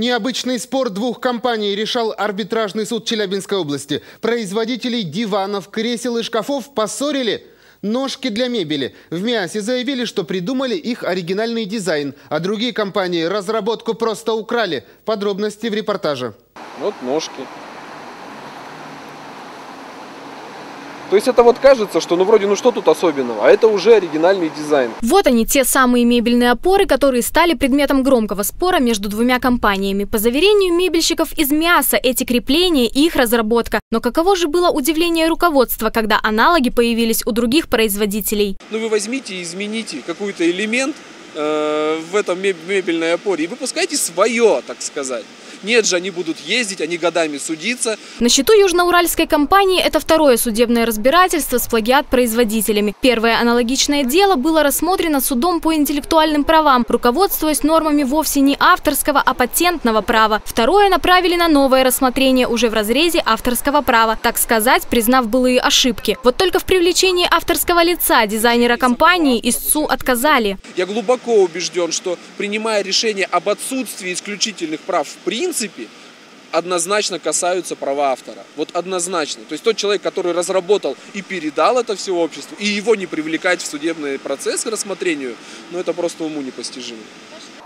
Необычный спор двух компаний решал арбитражный суд Челябинской области. Производителей диванов, кресел и шкафов поссорили. Ножки для мебели. В МИАСе заявили, что придумали их оригинальный дизайн, а другие компании разработку просто украли. Подробности в репортаже. Вот ножки. То есть это вот кажется, что ну вроде ну что тут особенного, а это уже оригинальный дизайн. Вот они, те самые мебельные опоры, которые стали предметом громкого спора между двумя компаниями. По заверению мебельщиков из мяса, эти крепления и их разработка. Но каково же было удивление руководства, когда аналоги появились у других производителей? Ну вы возьмите и измените какой-то элемент э, в этом мебельной опоре и выпускайте свое, так сказать. Нет же, они будут ездить, они годами судиться. На счету южноуральской компании это второе судебное разбирательство с плагиат-производителями. Первое аналогичное дело было рассмотрено судом по интеллектуальным правам, руководствуясь нормами вовсе не авторского, а патентного права. Второе направили на новое рассмотрение уже в разрезе авторского права, так сказать, признав былые ошибки. Вот только в привлечении авторского лица дизайнера компании истцу отказали. Я глубоко убежден, что принимая решение об отсутствии исключительных прав в принципе однозначно касаются права автора. Вот однозначно. То есть тот человек, который разработал и передал это все обществу, и его не привлекать в судебный процесс к рассмотрению, ну это просто уму непостижимо.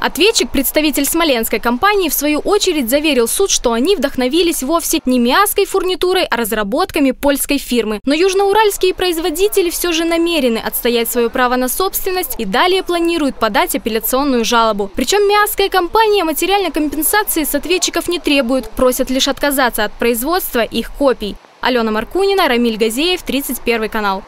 Ответчик, представитель смоленской компании, в свою очередь заверил суд, что они вдохновились вовсе не миасской фурнитурой, а разработками польской фирмы. Но южноуральские производители все же намерены отстоять свое право на собственность и далее планируют подать апелляционную жалобу. Причем миасская компания материальной компенсации с ответчиков не требует, просят лишь отказаться от производства их копий. Алена Маркунина, Рамиль Газеев, 31 канал.